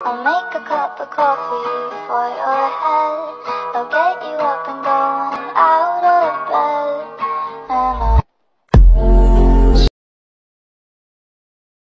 I'll make a cup of coffee for you.